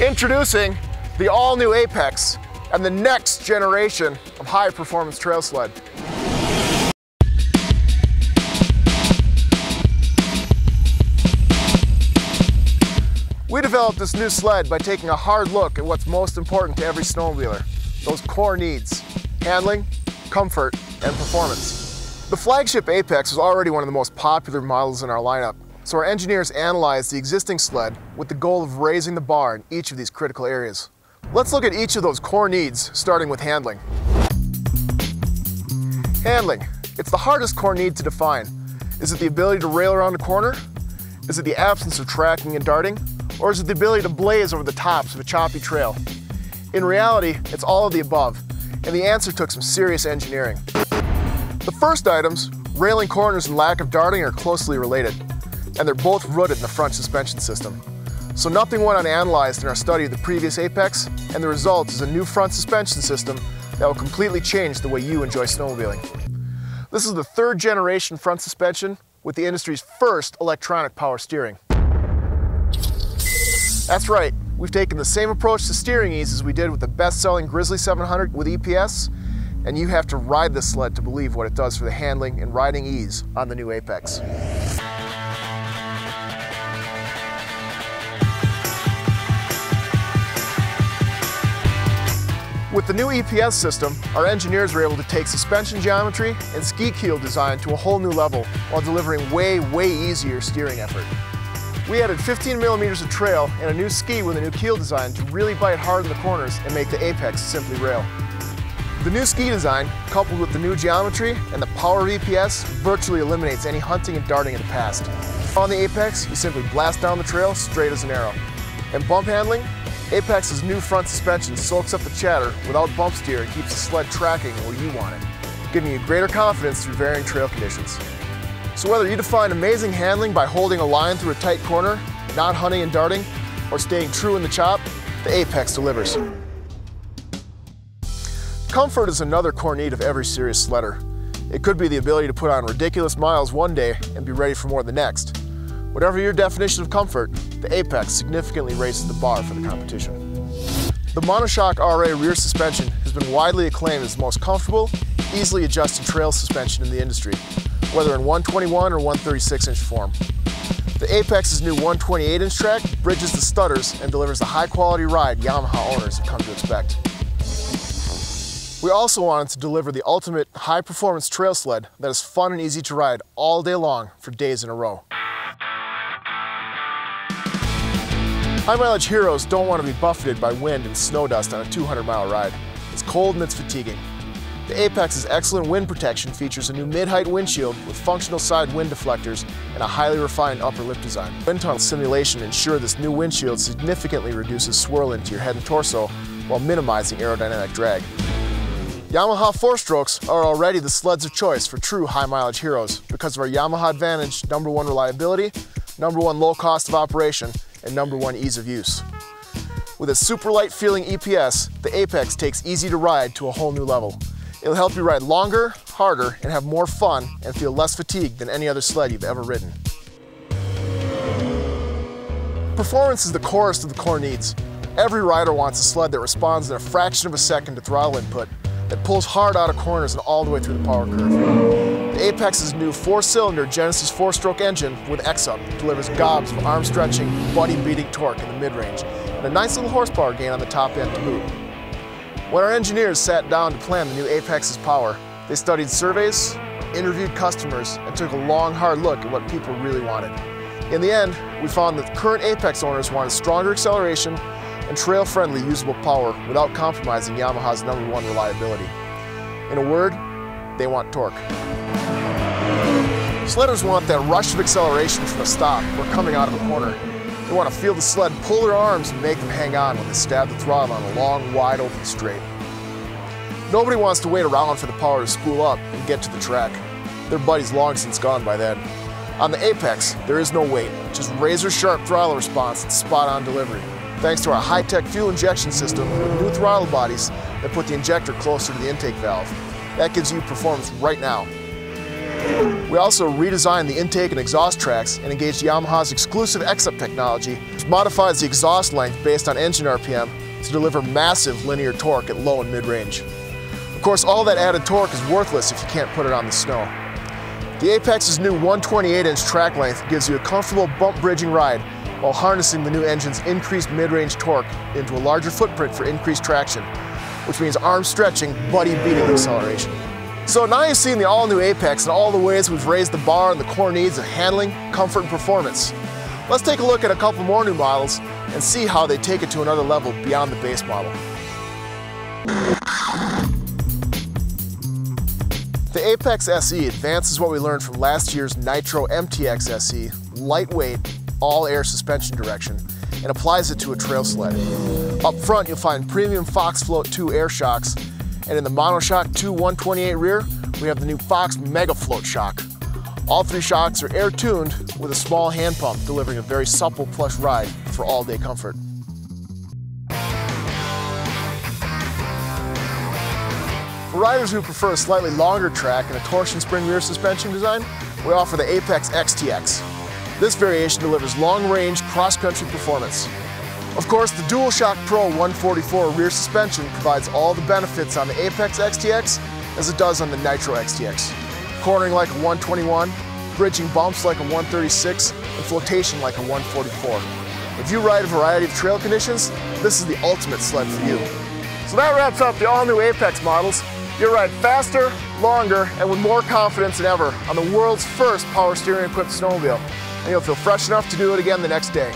Introducing the all-new Apex and the next generation of high-performance trail sled. We developed this new sled by taking a hard look at what's most important to every snowmobiler, those core needs, handling, comfort, and performance. The flagship Apex was already one of the most popular models in our lineup, so our engineers analyzed the existing sled with the goal of raising the bar in each of these critical areas. Let's look at each of those core needs, starting with handling. Handling. It's the hardest core need to define. Is it the ability to rail around a corner? Is it the absence of tracking and darting? Or is it the ability to blaze over the tops of a choppy trail? In reality, it's all of the above, and the answer took some serious engineering. The first items, railing corners and lack of darting, are closely related, and they're both rooted in the front suspension system. So nothing went unanalyzed in our study of the previous Apex, and the result is a new front suspension system that will completely change the way you enjoy snowmobiling. This is the third generation front suspension with the industry's first electronic power steering. That's right, we've taken the same approach to steering ease as we did with the best-selling Grizzly 700 with EPS, and you have to ride this sled to believe what it does for the handling and riding ease on the new Apex. With the new EPS system, our engineers were able to take suspension geometry and ski keel design to a whole new level while delivering way, way easier steering effort. We added 15 millimeters of trail and a new ski with a new keel design to really bite hard in the corners and make the Apex simply rail. The new ski design, coupled with the new geometry and the power of EPS, virtually eliminates any hunting and darting in the past. On the Apex, you simply blast down the trail straight as an arrow. And bump handling, Apex's new front suspension soaks up the chatter without bump steer and keeps the sled tracking where you want it, giving you greater confidence through varying trail conditions. So whether you define amazing handling by holding a line through a tight corner, not hunting and darting, or staying true in the chop, the Apex delivers. Comfort is another core need of every serious sledder. It could be the ability to put on ridiculous miles one day and be ready for more the next. Whatever your definition of comfort, the Apex significantly raises the bar for the competition. The Monoshock RA rear suspension has been widely acclaimed as the most comfortable, easily adjusted trail suspension in the industry, whether in 121 or 136 inch form. The Apex's new 128 inch track bridges the stutters and delivers the high quality ride Yamaha owners have come to expect. We also wanted to deliver the ultimate high performance trail sled that is fun and easy to ride all day long for days in a row. High mileage heroes don't want to be buffeted by wind and snow dust on a 200 mile ride. It's cold and it's fatiguing. The Apex's excellent wind protection features a new mid-height windshield with functional side wind deflectors and a highly refined upper lip design. Wind tunnel simulation ensure this new windshield significantly reduces swirl into your head and torso while minimizing aerodynamic drag. Yamaha four-strokes are already the sleds of choice for true high-mileage heroes because of our Yamaha Advantage number one reliability, number one low cost of operation, and number one ease of use. With a super light feeling EPS, the Apex takes easy to ride to a whole new level. It'll help you ride longer, harder, and have more fun and feel less fatigued than any other sled you've ever ridden. Performance is the chorus of the core needs. Every rider wants a sled that responds in a fraction of a second to throttle input, that pulls hard out of corners and all the way through the power curve. The Apex's new four-cylinder Genesis four-stroke engine with EXUP delivers gobs of arm-stretching, body-beating torque in the mid-range, and a nice little horsepower gain on the top end to boot. When our engineers sat down to plan the new Apex's power, they studied surveys, interviewed customers, and took a long, hard look at what people really wanted. In the end, we found that current Apex owners wanted stronger acceleration and trail-friendly usable power without compromising Yamaha's number one reliability. In a word, they want torque. Sledders want that rush of acceleration from a stop or coming out of a corner they want to feel the sled pull their arms and make them hang on when they stab the throttle on a long, wide open straight. Nobody wants to wait around for the power to spool up and get to the track. Their buddy's long since gone by then. On the Apex, there is no wait, just razor sharp throttle response and spot on delivery. Thanks to our high-tech fuel injection system with new throttle bodies that put the injector closer to the intake valve. That gives you performance right now. We also redesigned the intake and exhaust tracks and engaged Yamaha's exclusive EXUP technology, which modifies the exhaust length based on engine RPM to deliver massive linear torque at low and mid-range. Of course, all that added torque is worthless if you can't put it on the snow. The Apex's new 128-inch track length gives you a comfortable bump bridging ride while harnessing the new engine's increased mid-range torque into a larger footprint for increased traction, which means arm stretching, buddy beating acceleration. So now you've seen the all-new Apex and all the ways we've raised the bar on the core needs of handling, comfort, and performance. Let's take a look at a couple more new models and see how they take it to another level beyond the base model. The Apex SE advances what we learned from last year's Nitro MTX SE, lightweight, all-air suspension direction, and applies it to a trail sled. Up front, you'll find premium Fox Float 2 air shocks, and in the Monoshock 2 128 rear, we have the new Fox Mega Float shock. All three shocks are air-tuned with a small hand pump, delivering a very supple plush ride for all-day comfort. For riders who prefer a slightly longer track and a torsion spring rear suspension design, we offer the Apex XTX. This variation delivers long-range cross-country performance. Of course, the DualShock Pro 144 rear suspension provides all the benefits on the Apex XTX as it does on the Nitro XTX. Cornering like a 121, bridging bumps like a 136, and flotation like a 144. If you ride a variety of trail conditions, this is the ultimate sled for you. So that wraps up the all-new Apex models. You'll ride faster, longer, and with more confidence than ever on the world's first power steering equipped snowmobile. And you'll feel fresh enough to do it again the next day.